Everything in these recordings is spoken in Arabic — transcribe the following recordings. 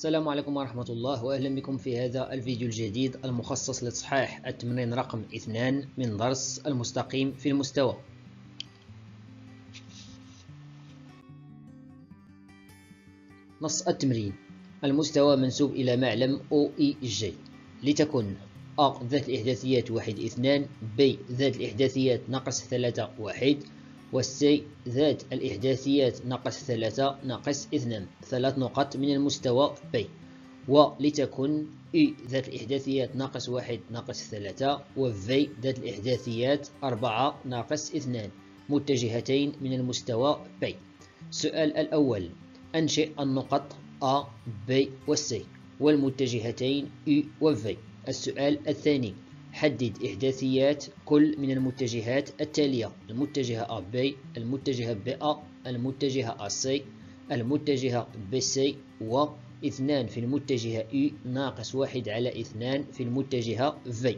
السلام عليكم ورحمة الله وأهلا بكم في هذا الفيديو الجديد المخصص لإصحاح التمرين رقم اثنان من درس المستقيم في المستوى. نص التمرين المستوى منسوب إلى معلم OEJ لتكن A ذات الإحداثيات واحد اثنان B ذات الإحداثيات ناقص ثلاثة واحد والسي ذات الإحداثيات. ناقص ثلاثة ناقص اثنان. ثلاث نقط من المستوى B ولتكن E ذات الإحداثيات ناقص واحد ناقص ثلاثة. و V ذات الإحداثيات أربعة ناقص اثنان. متجهتين من المستوى B السؤال الأول. أنشئ النقط A, B و C. والمتجهتين E و V. السؤال الثاني. حدد إحداثيات كل من المتجهات التالية المتجهة AB المتجهة BA المتجهة AC المتجهة BC و اثنان في المتجهة E ناقص واحد على اثنان في المتجهة V.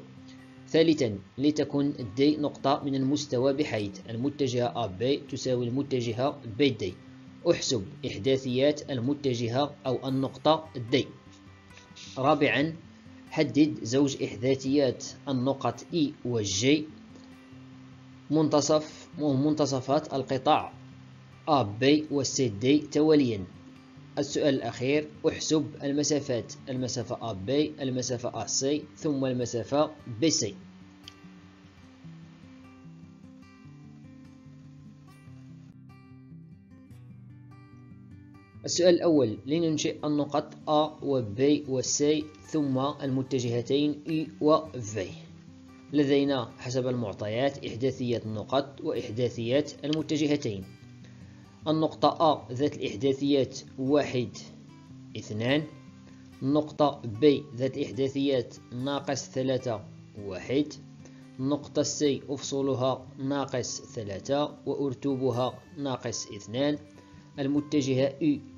ثالثا لتكن D نقطة من المستوى بحيث المتجهة AB تساوي المتجهة BD أحسب إحداثيات المتجهة أو النقطة D. رابعا حدد زوج إحداثيات النقط E و G منتصف منتصفات القطاع AB و CD تواليا. السؤال الأخير أحسب المسافات المسافة AB المسافة AC ثم المسافة BC السؤال الأول. لننشئ النقط A و B و C ثم المتجهتين E و V. لدينا حسب المعطيات إحداثيات النقط وإحداثيات المتجهتين. النقطة A ذات الإحداثيات واحد اثنان. النقطة B ذات الإحداثيات ناقص ثلاثة واحد. النقطة C أفصولها ناقص ثلاثة وأرتوبها ناقص اثنان. المتجهة E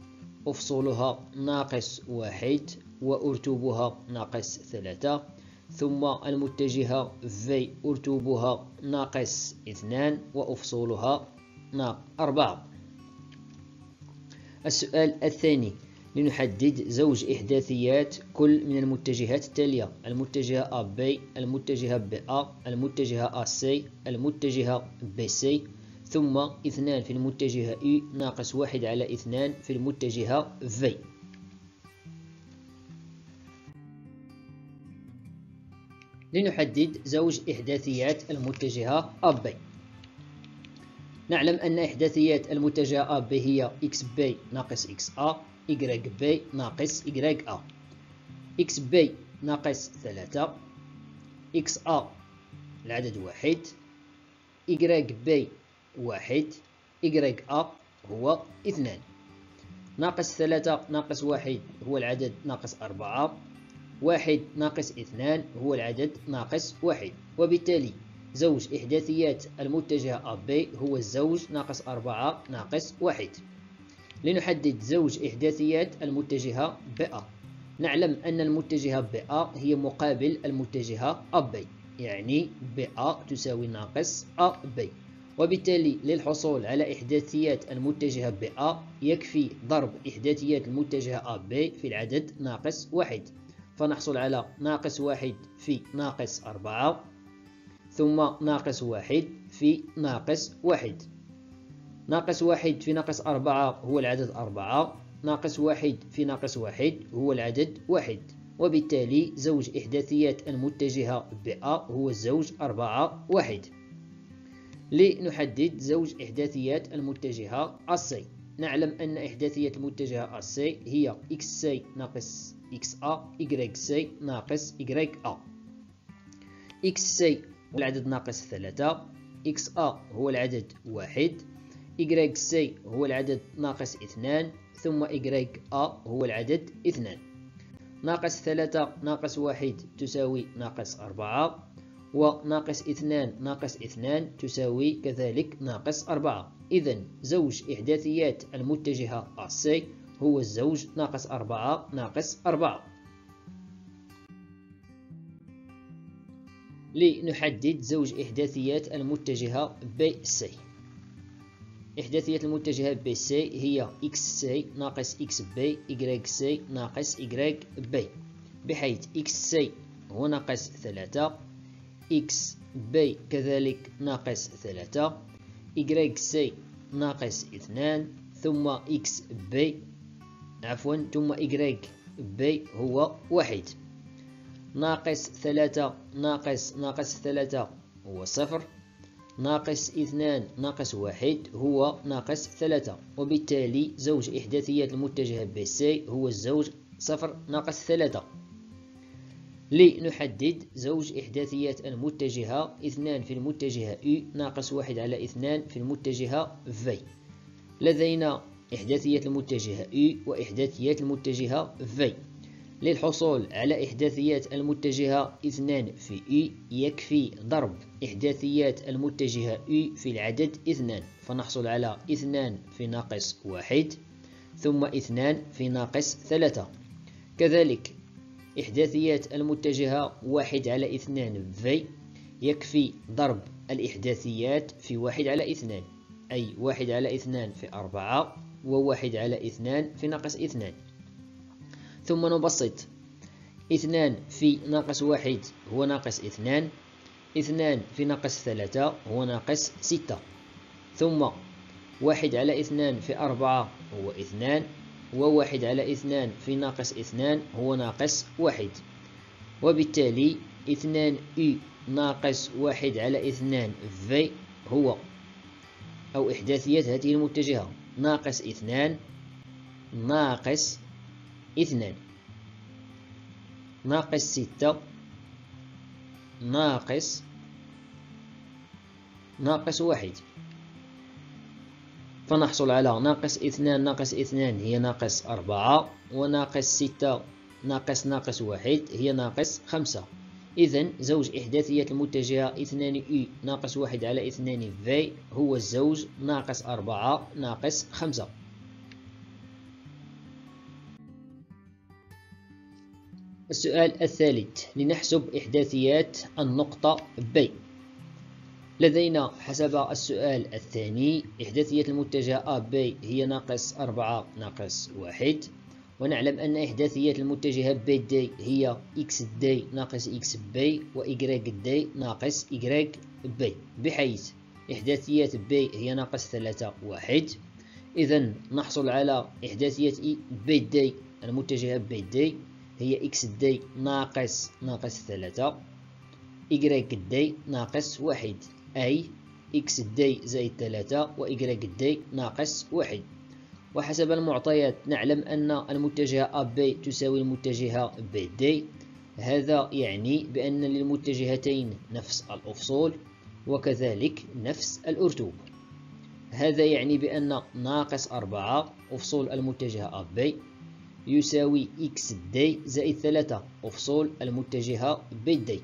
أفصولها ناقص واحد وأرتوبها ناقص ثلاثة ثم المتجهة V أرتوبها ناقص اثنان وأفصولها أربعة. السؤال الثاني لنحدد زوج إحداثيات كل من المتجهات التالية المتجهة AB المتجهة BA المتجهة AC المتجهة BC ثم اثنان في المتجهة E ناقص واحد على اثنان في المتجهة V. لنحدد زوج إحداثيات المتجهة AB نعلم أن إحداثيات المتجهة AB هي XB ناقص XA YB ناقص YA XB ناقص ثلاثة XA العدد واحد YB واحد. YA هو اثنان. ناقص ثلاثة ناقص واحد هو العدد ناقص أربعة. واحد ناقص اثنان هو العدد ناقص واحد. وبالتالي زوج إحداثيات المتجه AB هو الزوج ناقص أربعة ناقص واحد. لنحدد زوج إحداثيات المتجهة BA نعلم أن المتجهة BA هي مقابل المتجهة AB يعني BA تساوي ناقص AB وبالتالي للحصول على إحداثيات المتجهة BA يكفي ضرب إحداثيات المتجهة AB في العدد ناقص واحد. فنحصل على ناقص واحد في ناقص أربعة ثم ناقص واحد في ناقص واحد. ناقص واحد في ناقص أربعة هو العدد أربعة ناقص واحد في ناقص واحد هو العدد واحد. وبالتالي زوج إحداثيات المتجهة BA هو الزوج أربعة واحد. لنحدد زوج إحداثيات المتجهة AC نعلم أن إحداثية المتجهة AC هي XC ناقص XA YC ناقص YA XC هو العدد ناقص ثلاثة. XA هو العدد واحد. YC هو العدد ناقص اثنان. ثم YA هو العدد اثنان. ناقص ثلاثة ناقص واحد تساوي ناقص أربعة. وناقص اثنان ناقص اثنان تساوي كذلك ناقص أربعة. إذا زوج إحداثيات المتجهة AC هو الزوج ناقص أربعة ناقص أربعة. لنحدد زوج إحداثيات المتجهة BC إحداثية المتجهة BC هي X C ناقص X B Y C ناقص Y B بحيث X C هو ناقص ثلاثة X B كذلك ناقص ثلاثة. Y C ناقص اثنان. ثم X B عفوا ثم Y B هو واحد. ناقص ثلاثة ناقص ناقص ثلاثة هو صفر. ناقص اثنان ناقص واحد هو ناقص ثلاثة. وبالتالي زوج إحداثيات المتجهة BC هو الزوج صفر ناقص ثلاثة. لنحدد زوج إحداثيات المتجهة اثنان في المتجهة U ناقص واحد على اثنان في المتجهة V. لدينا إحداثية المتجهة U وإحداثيات المتجهة V. للحصول على إحداثيات المتجهة اثنان في E يكفي ضرب إحداثيات المتجهة E في العدد اثنان فنحصل على اثنان في ناقص واحد ثم اثنان في ناقص ثلاثة. كذلك إحداثيات المتجهة واحد على اثنان في يكفي ضرب الإحداثيات في واحد على اثنان. أي واحد على اثنان في أربعة وواحد على اثنان في ناقص اثنان. ثم نبسط. اثنان في ناقص واحد هو ناقص اثنان. اثنان في ناقص ثلاثة هو ناقص ستة. ثم واحد على اثنان في أربعة هو اثنان. وواحد على اثنان في ناقص اثنان هو ناقص واحد. وبالتالي اثنان اي ناقص واحد على اثنان في هو أو إحداثيات هذه المتجهة. ناقص اثنان ناقص اثنان. ناقص ستة ناقص ناقص واحد. فنحصل على ناقص اثنان ناقص اثنان هي ناقص أربعة وناقص ستة ناقص ناقص واحد هي ناقص خمسة. إذا زوج إحداثية المتجهة اثنان إي ناقص واحد على اثنان في هو الزوج ناقص أربعة ناقص خمسة. السؤال الثالث لنحسب إحداثيات النقطة ب. لدينا حسب السؤال الثاني إحداثية المتجه A B هي ناقص أربعة ناقص واحد. ونعلم أن إحداثية المتجهة B D هي X D ناقص X B و Y D ناقص Y B. بحيث إحداثية B هي ناقص ثلاثة واحد. إذا نحصل على إحداثية B D المتجهة B D هي X D ناقص ناقص ثلاثة Y D ناقص واحد. أي إكس دي زائد ثلاثة وإيكغيك دي ناقص واحد. وحسب المعطيات نعلم أن المتجهة بي تساوي المتجهة دي هذا يعني بأن للمتجهتين نفس الأفصول وكذلك نفس الأرتوب هذا يعني بأن ناقص أربعة أفصول المتجهة بي يساوي دي زائد ثلاثة أفصول المتجهة دي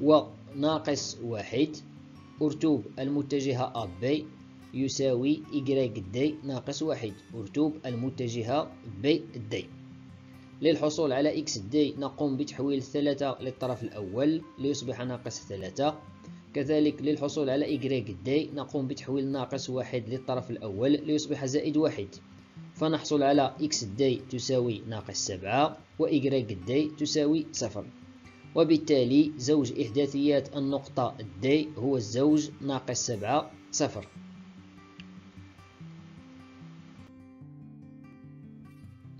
وناقص واحد أرتوب المتجهة بي يساوي إيكغيك دي ناقص واحد. أرتوب المتجهة دي للحصول على دي نقوم بتحويل الثلاثة للطرف الأول ليصبح ناقص ثلاثة. كذلك للحصول على دي نقوم بتحويل ناقص واحد للطرف الأول ليصبح زائد واحد. فنحصل على دي تساوي ناقص سبعة وإيكغيك دي تساوي صفر. وبالتالي زوج إحداثيات النقطة D هو الزوج ناقص سبعة صفر.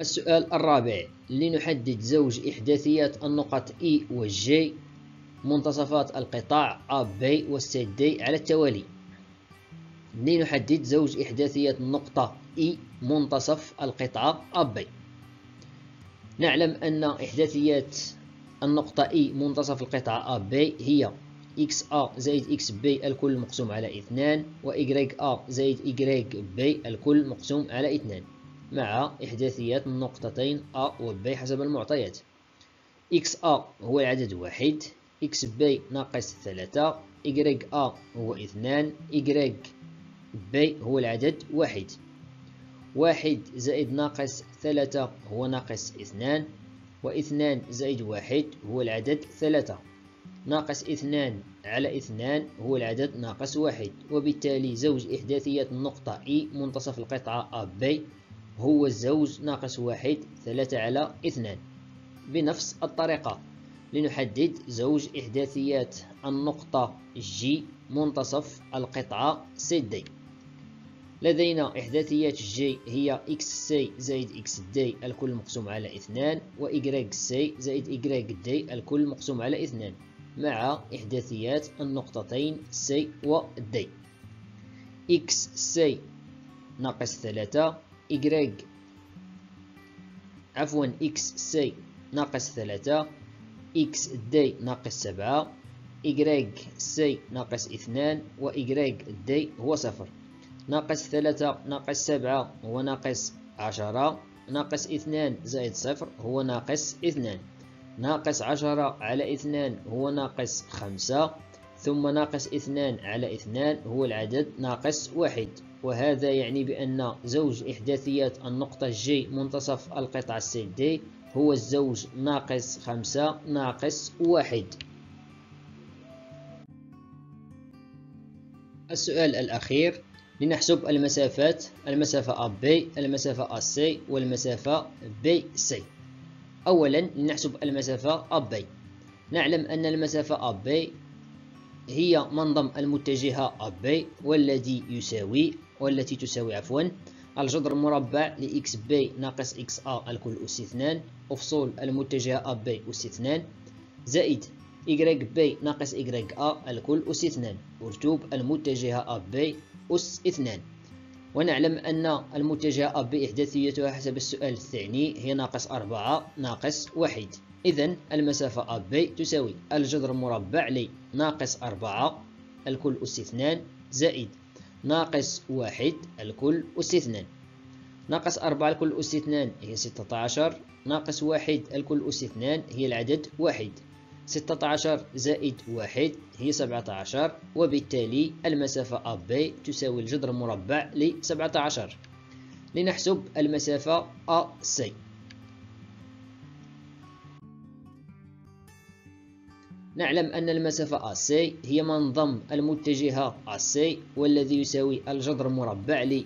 السؤال الرابع. لنحدد زوج إحداثيات النقط E و J منتصفات القطاع A B و C D على التوالي. لنحدد زوج إحداثيات النقطة E منتصف القطعة A B. نعلم أن إحداثيات النقطة E منتصف القطعة AB هي XA زائد XB الكل مقسوم على اثنان و YA زائد YB الكل مقسوم على اثنان مع إحداثيات النقطتين A و B حسب المعطيات. XA هو العدد واحد XB ناقص ثلاثة YA هو اثنان YB هو العدد واحد. واحد زائد ناقص ثلاثة هو ناقص اثنان واثنان زائد واحد هو العدد ثلاثة. ناقص اثنان على اثنان هو العدد ناقص واحد. وبالتالي زوج إحداثيات النقطة إي منتصف القطعة بي هو الزوج ناقص واحد ثلاثة على اثنان. بنفس الطريقة لنحدد زوج إحداثيات النقطة جي منتصف القطعة دي لدينا إحداثيات جي هي إكس سي زائد إكس دي الكل مقسوم على اثنان وإيكغيك سي زائد دي الكل مقسوم على اثنان مع إحداثيات النقطتين سي و دي إكس سي ناقص ثلاثة إيكغيك عفوا إكس سي ناقص ثلاثة إكس دي ناقص سبعة سي ناقص اثنان وإيكغيك دي هو صفر. ناقص ثلاثة ناقص سبعة هو ناقص عشرة ناقص اثنان زائد صفر هو ناقص اثنان. ناقص عشرة على اثنان هو ناقص خمسة. ثم ناقص اثنان على اثنان هو العدد ناقص واحد. وهذا يعني بأن زوج إحداثيات النقطة جي منتصف القطعة سي دي هو الزوج ناقص خمسة ناقص واحد. السؤال الأخير. لنحسب المسافات المسافة AB المسافة AC والمسافة BC أولا لنحسب المسافة AB نعلم أن المسافة AB هي منظم المتجهة AB والذي يساوي والتي تساوي عفوا الجذر المربع ل xb ناقص xa الكل أس 2 أفصول المتجهة AB أس 2 زائد yb ناقص ya الكل أس 2 أرتوب المتجهة AB أس اثنان. ونعلم أن المتجهة بإحداثيتها حسب السؤال الثاني هي ناقص أربعة ناقص واحد. إذا المسافة أب تساوي الجذر المربع ل ناقص أربعة الكل أس اثنان زائد ناقص واحد الكل أس اثنان. ناقص أربعة الكل أس اثنان هي ستة عشر ناقص واحد الكل أس اثنان هي العدد واحد. 16 زائد واحد هي 17 وبالتالي المسافة AB تساوي الجذر المربع ل 17 لنحسب المسافة AC نعلم أن المسافة AC هي منظم المتجهة AC والذي يساوي الجذر المربع ل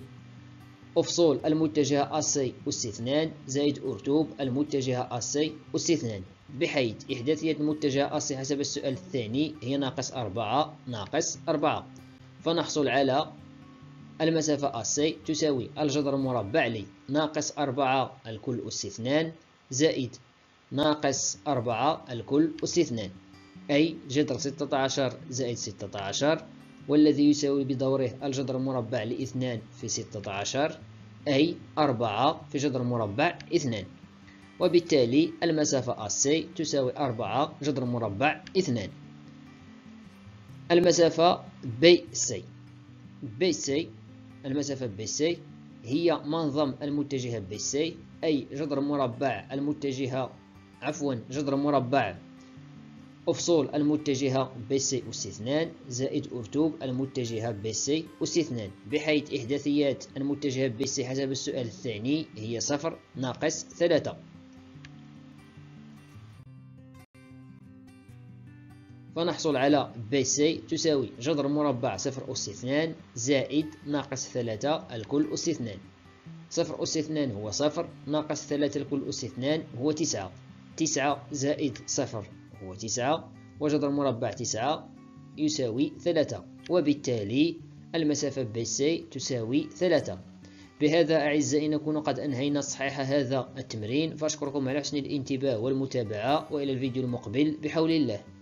أفصول المتجهة AC أس 2 زائد أرتوب المتجهة AC أس 2 بحيث إحداثية المتجه أصي حسب السؤال الثاني هي ناقص أربعة ناقص أربعة. فنحصل على المسافة أصي تساوي الجذر المربع لي ناقص أربعة الكل أس اثنان زائد ناقص أربعة الكل أس اثنان أي جذر ستة عشر زائد ستة عشر والذي يساوي بدوره الجذر المربع لاثنان في ستة عشر أي أربعة في جذر مربع اثنان. وبالتالي المسافة AC تساوي 4 جذر مربع 2 المسافة BC BC المسافة BC هي منظم المتجهة BC أي جذر مربع المتجهة عفوا جذر مربع أفصول المتجهة BC أس 2 زائد أرتوب المتجهة BC أس 2 بحيث إحداثيات المتجهة BC حسب السؤال الثاني هي صفر ناقص 3 فنحصل على بي سي تساوي جذر مربع صفر أس اثنان زائد ناقص ثلاثة الكل أس اثنان. صفر أس اثنان هو صفر ناقص ثلاثة الكل أس اثنان هو تسعة. تسعة زائد صفر هو تسعة وجذر مربع تسعة يساوي ثلاثة. وبالتالي المسافة بي سي تساوي ثلاثة. بهذا أعزائي نكون قد أنهينا تصحيح هذا التمرين. فأشكركم على حسن الانتباه والمتابعة وإلى الفيديو المقبل بحول الله.